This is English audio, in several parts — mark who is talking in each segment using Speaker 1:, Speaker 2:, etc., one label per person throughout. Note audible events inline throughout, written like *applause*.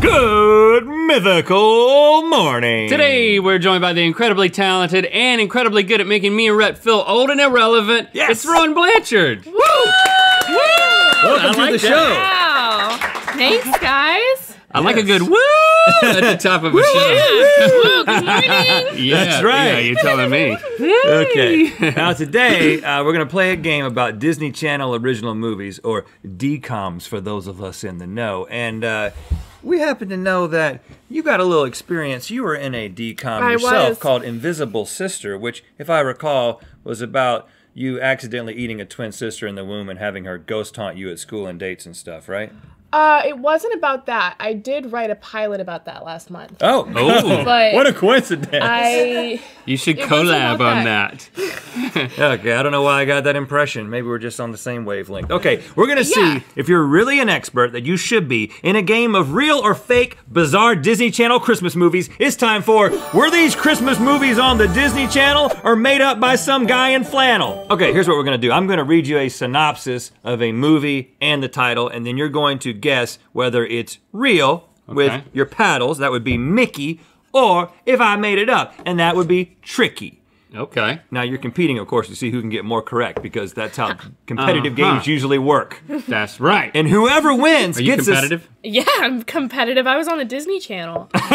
Speaker 1: Good mythical morning.
Speaker 2: Today, we're joined by the incredibly talented and incredibly good at making me and Rhett feel old and irrelevant.
Speaker 1: Yes.
Speaker 2: It's Rowan Blanchard. Woo!
Speaker 1: Welcome
Speaker 2: I
Speaker 1: to
Speaker 2: like
Speaker 1: the
Speaker 2: that.
Speaker 1: show.
Speaker 3: Wow. Thanks, guys.
Speaker 2: I like a good woo *laughs* at the top of a show.
Speaker 3: Woo, good *laughs* morning.
Speaker 2: Yeah,
Speaker 1: That's right.
Speaker 2: Yeah, you're telling me.
Speaker 1: Okay. now today uh, we're gonna play a game about Disney Channel original movies, or DComs for those of us in the know. And uh, we happen to know that you got a little experience. You were in a DCom
Speaker 3: I
Speaker 1: yourself
Speaker 3: was.
Speaker 1: called Invisible Sister, which, if I recall, was about you accidentally eating a twin sister in the womb and having her ghost haunt you at school and dates and stuff, right?
Speaker 3: Uh, it wasn't about that. I did write a pilot about that last month.
Speaker 1: Oh,
Speaker 2: Oh, *laughs*
Speaker 3: But
Speaker 1: what a coincidence!
Speaker 3: I *laughs*
Speaker 2: you should collab on
Speaker 3: that.
Speaker 2: that. *laughs*
Speaker 1: Okay, I don't know why I got that impression. Maybe we're just on the same wavelength. Okay, we're gonna
Speaker 3: Yeah.
Speaker 1: see if you're really an expert that you should be in a game of real or fake bizarre Disney Channel Christmas movies. It's time for Were these Christmas movies on the Disney Channel or made up by some guy in flannel? Okay, here's what we're gonna do. I'm gonna read you a synopsis of a movie and the title, and then you're going to guess whether it's real with your paddles, that would be Mickey, or if I made it up, and that would be Tricky.
Speaker 2: Okay.
Speaker 1: Now you're competing, of course, to see who can get more correct because that's how *laughs* competitive
Speaker 2: Uh-huh.
Speaker 1: games usually work.
Speaker 2: That's right.
Speaker 1: And whoever wins
Speaker 2: Are you
Speaker 1: gets
Speaker 2: competitive?
Speaker 3: yeah, I'm competitive. I was on the Disney Channel.
Speaker 1: A, *laughs*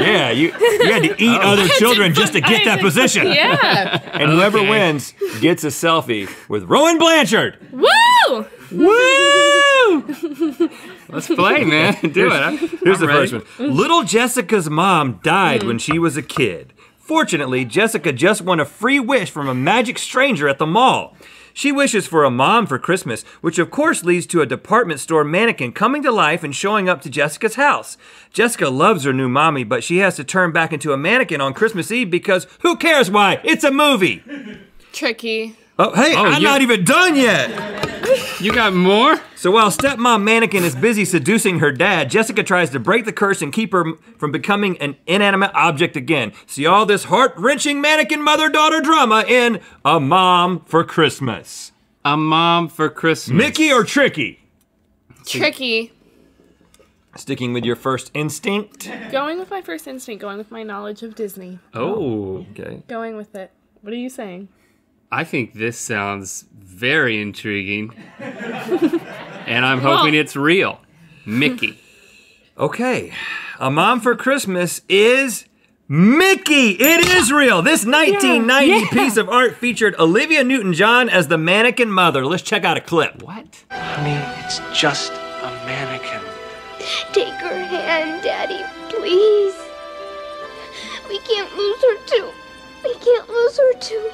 Speaker 1: yeah, you, you had to eat other children just to *laughs* get that position.
Speaker 3: Yeah.
Speaker 1: And whoever
Speaker 2: Okay.
Speaker 1: wins gets a selfie with Rowan Blanchard.
Speaker 3: Woo!
Speaker 1: Woo! *laughs*
Speaker 2: Let's play, man. *laughs* Do it. I'm,
Speaker 1: Here's
Speaker 2: I'm
Speaker 1: the
Speaker 2: ready.
Speaker 1: first one. Little Jessica's mom died when she was a kid. Fortunately, Jessica just won a free wish from a magic stranger at the mall. She wishes for a mom for Christmas, which of course leads to a department store mannequin coming to life and showing up to Jessica's house. Jessica loves her new mommy, but she has to turn back into a mannequin on Christmas Eve because who cares why? It's a movie.
Speaker 3: Tricky.
Speaker 1: Oh, hey,
Speaker 2: Oh,
Speaker 1: I'm
Speaker 2: you-
Speaker 1: not even done yet.
Speaker 2: You got more?
Speaker 1: So while stepmom mannequin is busy seducing her dad, Jessica tries to break the curse and keep her from becoming an inanimate object again. See all this heart-wrenching mannequin mother-daughter drama in A Mom for Christmas.
Speaker 2: A mom for Christmas.
Speaker 1: Mickey or Tricky?
Speaker 3: Tricky.
Speaker 1: Sticking with your first instinct.
Speaker 3: Going with my first instinct, going with my knowledge of Disney.
Speaker 2: Oh,
Speaker 1: Okay.
Speaker 3: Going with it. What are you saying?
Speaker 2: I think this sounds very intriguing. *laughs* and I'm hoping
Speaker 3: Well-
Speaker 2: it's real. Mickey. *laughs*
Speaker 1: Okay. A Mom for Christmas is Mickey. It is real. This 1990
Speaker 3: Yeah.
Speaker 1: piece of art featured Olivia Newton-John as the mannequin mother. Let's check out a clip.
Speaker 2: What?
Speaker 4: Honey, it's just a mannequin.
Speaker 5: Take her hand, Daddy, please. We can't lose her too. We can't lose her too.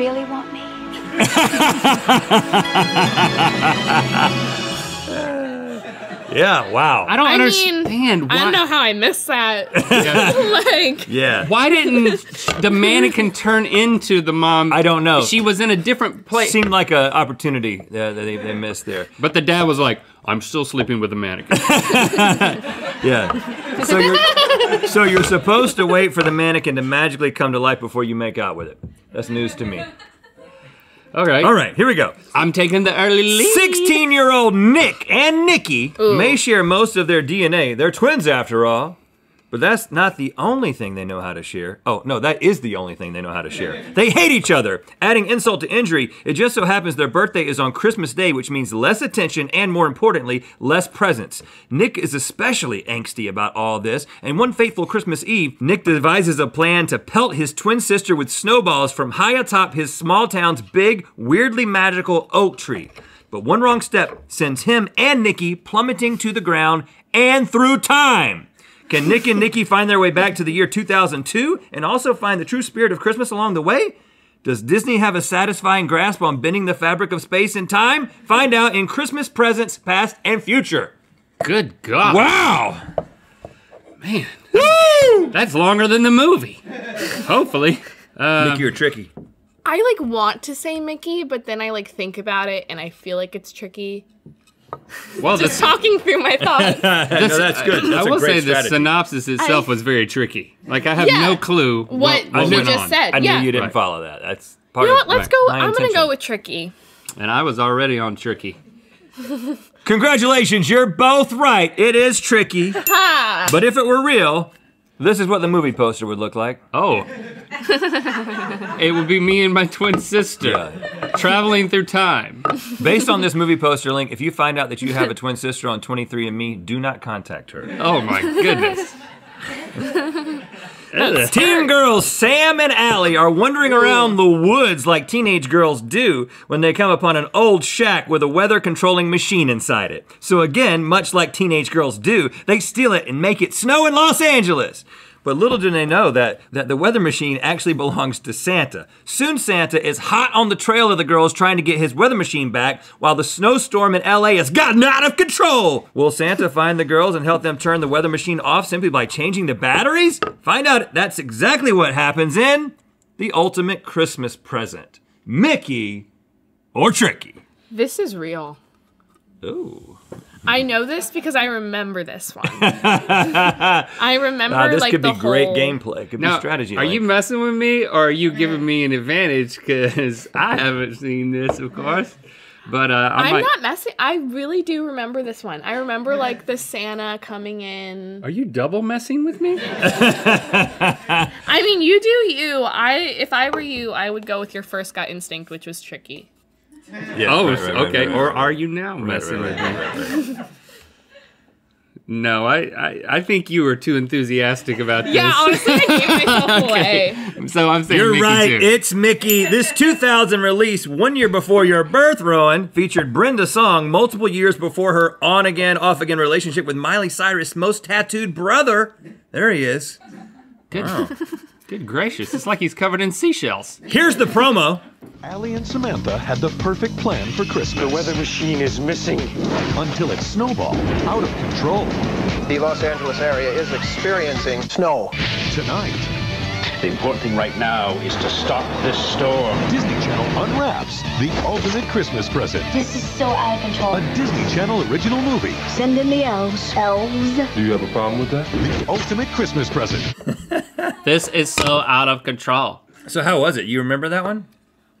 Speaker 6: Really want me? *laughs*
Speaker 1: Yeah, wow.
Speaker 2: I don't
Speaker 3: I mean,
Speaker 2: understand.
Speaker 3: I don't know how I missed that.
Speaker 2: Yeah. *laughs* *laughs*
Speaker 3: like,
Speaker 1: Yeah.
Speaker 2: Why didn't the mannequin turn into the mom?
Speaker 1: I don't know.
Speaker 2: She was in a different place.
Speaker 1: Seemed like an opportunity that they, they missed there.
Speaker 2: But the dad was like, I'm still sleeping with a mannequin. *laughs*
Speaker 1: Yeah. So you're, so you're supposed to wait for the mannequin to magically come to life before you make out with it. That's news to me.
Speaker 2: All right.
Speaker 1: All right, here we go.
Speaker 2: I'm taking the early lead.
Speaker 1: 16 year old Nick and Nikki may share most of their DNA. They're twins after all. But that's not the only thing they know how to share. Oh, no, that is the only thing they know how to share. They hate each other. Adding insult to injury, it just so happens their birthday is on Christmas Day, which means less attention and, more importantly, less presents. Nick is especially angsty about all this, and one fateful Christmas Eve, Nick devises a plan to pelt his twin sister with snowballs from high atop his small town's big, weirdly magical oak tree. But one wrong step sends him and Nikki plummeting to the ground and through time. Can Nick and Nikki find their way back to the year 2002 and also find the true spirit of Christmas along the way? Does Disney have a satisfying grasp on bending the fabric of space and time? Find out in Christmas Presents Past and Future.
Speaker 2: Good God.
Speaker 1: Wow!
Speaker 2: Man. Woo! That's longer than the movie. Hopefully. Uh,
Speaker 1: you're Tricky?
Speaker 3: I like want to say Mickey, but then I like think about it and I feel like it's tricky.
Speaker 2: Well,
Speaker 3: Just
Speaker 2: the,
Speaker 3: talking through my *laughs* thoughts.
Speaker 1: no, that's good. That's
Speaker 2: I
Speaker 1: a
Speaker 2: will
Speaker 1: great
Speaker 2: say the synopsis itself
Speaker 3: I-
Speaker 2: was very tricky. Like I have
Speaker 3: Yeah.
Speaker 2: no clue
Speaker 3: What,
Speaker 2: what,
Speaker 3: what
Speaker 2: what
Speaker 3: you just
Speaker 2: on.
Speaker 3: said.
Speaker 1: I knew
Speaker 3: yeah.
Speaker 1: you didn't
Speaker 2: Right.
Speaker 1: follow that. That's part
Speaker 3: You know
Speaker 1: of
Speaker 3: what? Let's
Speaker 1: right.
Speaker 3: go.
Speaker 1: my
Speaker 3: I'm gonna go with tricky.
Speaker 2: And I was already on tricky.
Speaker 1: Congratulations, you're both right. It is tricky. But if it were real, this is what the movie poster would look like.
Speaker 2: Oh. *laughs* it would be me and my twin sister
Speaker 1: Yeah.
Speaker 2: traveling through time.
Speaker 1: Based on this movie poster link, if you find out that you have a twin sister on 23andMe, do not contact her.
Speaker 2: Oh my goodness. *laughs*
Speaker 1: Teen girls Sam and Allie are wandering around the woods like teenage girls do when they come upon an old shack with a weather controlling machine inside it. So, again, much like teenage girls do, they steal it and make it snow in Los Angeles. But little do they know that, that the weather machine actually belongs to Santa. Soon Santa is hot on the trail of the girls trying to get his weather machine back while the snowstorm in LA has gotten out of control. Will Santa find the girls and help them turn the weather machine off simply by changing the batteries? Find out that's exactly what happens in The Ultimate Christmas Present. Mickey or Tricky?
Speaker 3: This is real.
Speaker 1: Ooh.
Speaker 3: I know this because I remember this one. *laughs* I remember
Speaker 1: Ah, this
Speaker 3: like
Speaker 1: could be
Speaker 3: the
Speaker 1: great
Speaker 3: whole-
Speaker 1: gameplay. It could
Speaker 2: Now,
Speaker 1: be strategy.
Speaker 2: are you messing with me or are you giving me an advantage? *laughs* Because I haven't seen this, of course. But uh, I
Speaker 3: I'm
Speaker 2: might.
Speaker 3: not messing. I really do remember this one. I remember like the Santa coming in.
Speaker 2: Are you double messing with me? *laughs*
Speaker 3: I mean, you do you. I if I were you, I would go with your first gut instinct, which was tricky.
Speaker 1: Yeah,
Speaker 2: oh,
Speaker 1: right, right, right,
Speaker 2: okay.
Speaker 1: right,
Speaker 2: or are you now
Speaker 1: right,
Speaker 2: messing
Speaker 1: right,
Speaker 2: with
Speaker 1: right,
Speaker 2: me?
Speaker 1: right, right.
Speaker 2: No, I, I, I think you were too enthusiastic about this.
Speaker 3: Yeah, honestly, I gave myself *laughs* away.
Speaker 2: So I'm saying
Speaker 1: You're
Speaker 2: Mickey
Speaker 1: right.
Speaker 2: too.
Speaker 1: It's Mickey. This 2000 release, one year before your birth, Rowan, featured Brenda Song multiple years before her on again, off again relationship with Miley Cyrus' most tattooed brother. There he is.
Speaker 2: Good, *laughs* good gracious! It's like he's covered in seashells.
Speaker 1: Here's the promo.
Speaker 7: Allie and Samantha had the perfect plan for Christmas.
Speaker 8: The weather machine is missing.
Speaker 7: Until it snowballed out of control.
Speaker 9: The Los Angeles area is experiencing snow.
Speaker 7: Tonight,
Speaker 8: The important thing right now is to stop this storm.
Speaker 7: Disney Channel unwraps the ultimate Christmas present.
Speaker 5: This is so out of control.
Speaker 7: A Disney Channel original movie.
Speaker 5: Send in the elves. Elves.
Speaker 8: Do you have a problem with that?
Speaker 7: The ultimate Christmas present. *laughs*
Speaker 2: This is so out of control.
Speaker 1: So, how was it? You remember that one?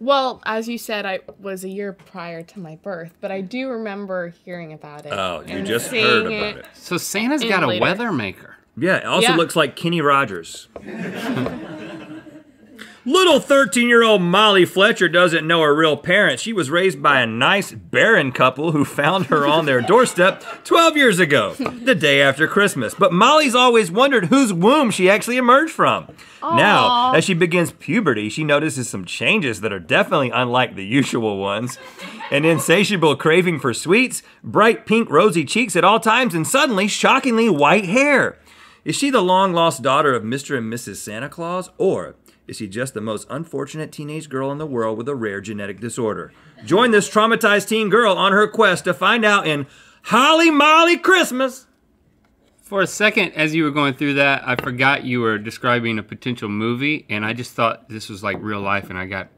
Speaker 3: Well, as you said, I was a year prior to my birth, but I do remember hearing about it.
Speaker 1: Oh, you just heard about it.
Speaker 2: So Santa's got a
Speaker 3: later.
Speaker 2: weather maker.
Speaker 1: Yeah, it also
Speaker 3: Yeah.
Speaker 1: looks like Kenny Rogers. *laughs* Little 13 year old Molly Fletcher doesn't know her real parents. She was raised by a nice barren couple who found her on their doorstep 12 years ago, the day after Christmas. But Molly's always wondered whose womb she actually emerged from. Now, as she begins puberty, she notices some changes that are definitely unlike the usual ones. An insatiable craving for sweets, bright pink rosy cheeks at all times, and suddenly shockingly white hair. Is she the long lost daughter of Mr. and Mrs. Santa Claus, or is she just the most unfortunate teenage girl in the world with a rare genetic disorder? Join this traumatized teen girl on her quest to find out in Holly Molly Christmas.
Speaker 2: For a second, as you were going through that, I forgot you were describing a potential movie, and I just thought this was like real life, and I got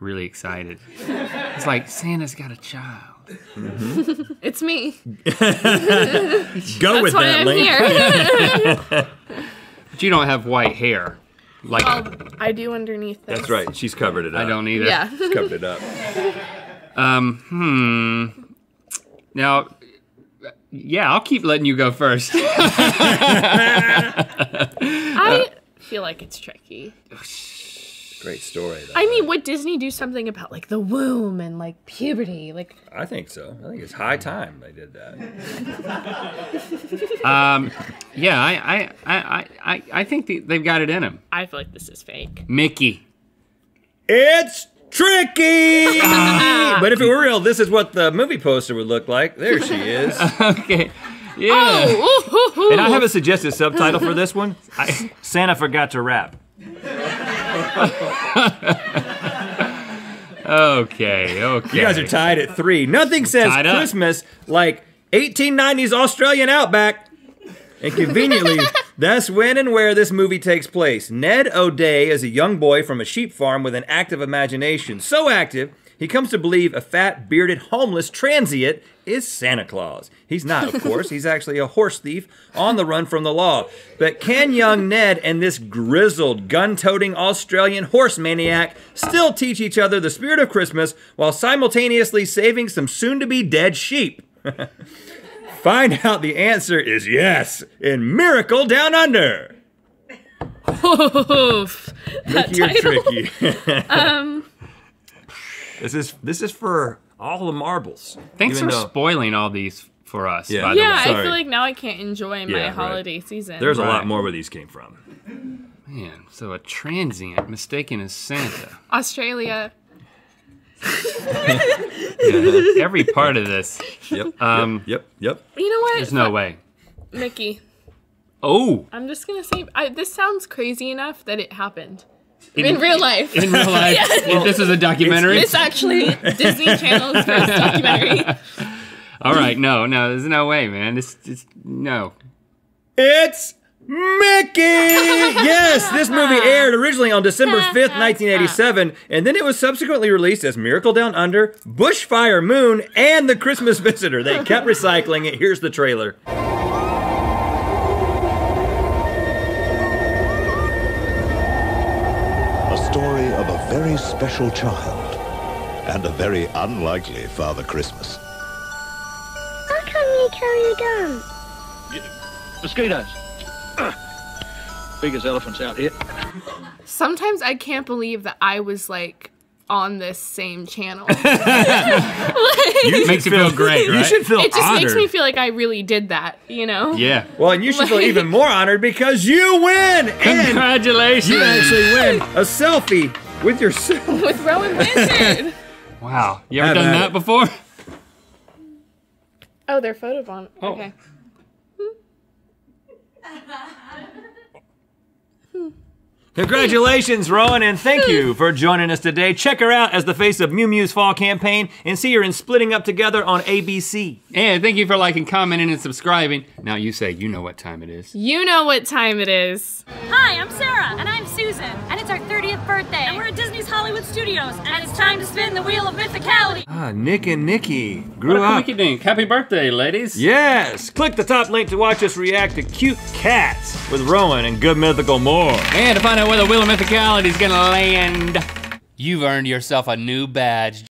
Speaker 2: really excited. It's like Santa's got a child. Mm-hmm.
Speaker 3: It's me. *laughs*
Speaker 1: Go with
Speaker 3: That's why
Speaker 1: that,
Speaker 3: I'm
Speaker 1: Link.
Speaker 3: here. *laughs*
Speaker 2: But you don't have white hair. Like
Speaker 3: Um, I do underneath this.
Speaker 1: That's right. She's covered it up.
Speaker 2: I don't either.
Speaker 3: Yeah.
Speaker 1: She's covered it up. *laughs*
Speaker 2: Um, hmm. Now, yeah, I'll keep letting you go first. *laughs*
Speaker 3: I feel like it's tricky.
Speaker 1: Great story, though.
Speaker 3: I mean, would Disney do something about like the womb and like puberty? Like,
Speaker 1: I think so. I think it's high time they did that. *laughs*
Speaker 2: um, yeah, I, I, I, I, I think the, they've got it in them.
Speaker 3: I feel like this is fake.
Speaker 2: Mickey.
Speaker 1: It's tricky! *laughs* but if it were real, this is what the movie poster would look like. There she is. *laughs*
Speaker 2: Okay. Yeah.
Speaker 3: Oh, ooh, hoo, hoo.
Speaker 1: And I have a suggested subtitle for this one. I, Santa forgot to rap. *laughs*
Speaker 2: Okay. Okay.
Speaker 1: You guys are tied at three. Nothing says. Christmas like 1890s Australian Outback. And conveniently, *laughs* That's when and where this movie takes place. Ned O'Day is a young boy from a sheep farm with an active imagination. So active, he comes to believe a fat, bearded, homeless transient is Santa Claus. He's not, of course. He's actually a horse thief on the run from the law. But can young Ned and this grizzled, gun toting Australian horse maniac still teach each other the spirit of Christmas while simultaneously saving some soon to be dead sheep? *laughs* Find out the answer is yes in Miracle Down Under.
Speaker 3: Oof. That
Speaker 1: or
Speaker 3: title.
Speaker 1: tricky? *laughs*
Speaker 3: Um,
Speaker 1: this is this is for all the marbles.
Speaker 2: Thanks
Speaker 1: Even
Speaker 2: for
Speaker 1: though-
Speaker 2: spoiling all these for us.
Speaker 1: Yeah.
Speaker 2: by the
Speaker 3: yeah,
Speaker 2: way.
Speaker 3: I
Speaker 1: Sorry.
Speaker 3: feel like now I can't enjoy my
Speaker 1: Yeah, right.
Speaker 3: holiday season.
Speaker 1: There's a lot more where these came from.
Speaker 2: Man, so a transient mistaken as Santa.
Speaker 3: Australia. *laughs*
Speaker 2: Yeah, every part of this.
Speaker 1: Yep.
Speaker 2: Um,
Speaker 1: yep. Yep.
Speaker 3: You know what?
Speaker 2: There's no way.
Speaker 3: Mickey.
Speaker 2: Oh,
Speaker 3: I'm just gonna say I, this sounds crazy enough that it happened in,
Speaker 2: In-
Speaker 3: real life.
Speaker 2: in real life, *laughs* yes. if this is a documentary.
Speaker 3: It's actually Disney Channel's first *laughs* documentary.
Speaker 2: All right, no, no, there's no way, man. This, this no.
Speaker 1: It's Mickey! *laughs* yes, this movie aired originally on December 5th, 1987, and then it was subsequently released as Miracle Down Under, Bushfire Moon, and The Christmas Visitor. They kept recycling it. Here's the trailer.
Speaker 10: Very special child and a very unlikely Father Christmas.
Speaker 5: How come you carry a gun?
Speaker 4: Mosquitoes. *clears throat* Biggest elephants out here.
Speaker 3: Sometimes I can't believe that I was like on this same channel.
Speaker 2: It makes *laughs* you feel great, right?
Speaker 1: You should feel
Speaker 3: it just
Speaker 1: honored.
Speaker 3: makes me feel like I really did that, you know?
Speaker 2: Yeah.
Speaker 1: well, and you should feel even *laughs* more honored because you win! And
Speaker 2: Congratulations.
Speaker 1: you actually win a selfie with yourself. *laughs*
Speaker 3: With Rowan Blanchard.
Speaker 2: Wow. You ever
Speaker 1: Have
Speaker 2: done that
Speaker 1: it.
Speaker 2: before?
Speaker 3: oh, they're photobomb.
Speaker 2: Oh.
Speaker 3: Okay. *laughs* *laughs*
Speaker 1: Congratulations, Rowan, and thank you for joining us today. Check her out as the face of Miu Miu's fall campaign and see her in Splitting Up Together on ABC.
Speaker 2: And thank you for liking, commenting, and subscribing. Now you say you know what time it is.
Speaker 3: You know what time it is.
Speaker 11: Hi, I'm Sarah. And I'm Susan. And it's our 30th birthday. And we're at Disney's Hollywood Studios. And it's time to spin the wheel of mythicality.
Speaker 1: Ah, Nick and Nikki
Speaker 2: What
Speaker 1: grew
Speaker 2: a
Speaker 1: up.
Speaker 2: quickie dink. Happy birthday, ladies.
Speaker 1: Yes! Click the top link to watch us react to cute cats with Rowan and Good Mythical More.
Speaker 2: And to find out where the Wheel of Mythicality is gonna land, you've earned yourself a new badge.